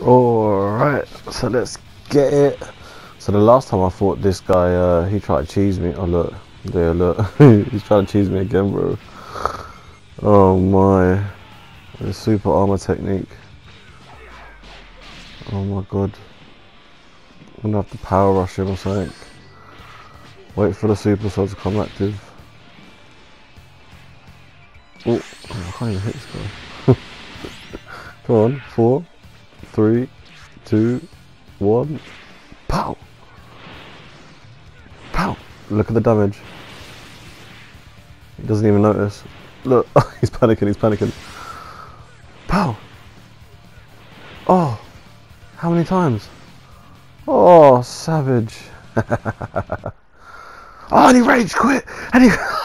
Alright, so let's get it. So the last time I fought this guy, uh, he tried to cheese me. Oh look, there look, he's trying to cheese me again bro. Oh my, the super armor technique. Oh my god. I'm gonna have to power rush him or something. Wait for the super cell to come active. Oh, I can't even hit this guy. Come on, four, three, two, one. Pow! Pow! Look at the damage. He doesn't even notice. Look, he's panicking, he's panicking. Pow! Oh! How many times? Oh, savage. oh, and he rage quit! And he...